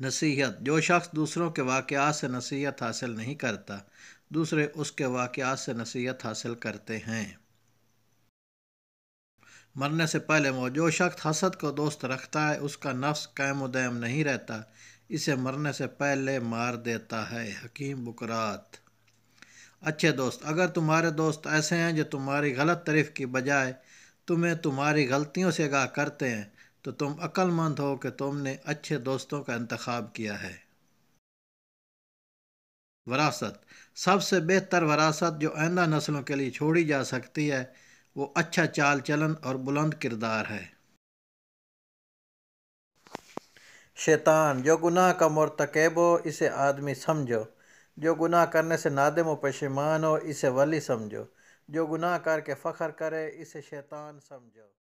नसीहत। जो शख्स दूसरों के वाक़ात से नसीहत हासिल नहीं करता, दूसरे उसके वाक़ात से नसीहत हासिल करते हैं। मरने से पहले वो जो शख्स हसद को दोस्त रखता है, उसका नफ्स कायम दयम नहीं रहता, इसे मरने से पहले मार देता है। हकीम बुकरात। अच्छे दोस्त, अगर तुम्हारे दोस्त ऐसे हैं जो तुम्हारी गलत तरीफ़ की बजाय तुम्हें तुम्हारी गलतियों से आगाह करते हैं तो तुम अक्लमंद हो कि तुमने अच्छे दोस्तों का इंतखब किया है। वरासत। सबसे बेहतर वरासत जो आइंदा नस्लों के लिए छोड़ी जा सकती है, वो अच्छा चाल चलन और बुलंद किरदार है। शैतान, जो गुनाह का मरतकब हो, इसे आदमी समझो। जो गुनाह करने से नादम व पशेमान हो, इसे वली समझो। जो गुनाह करके फ़ख्र करे, इसे शैतान समझो।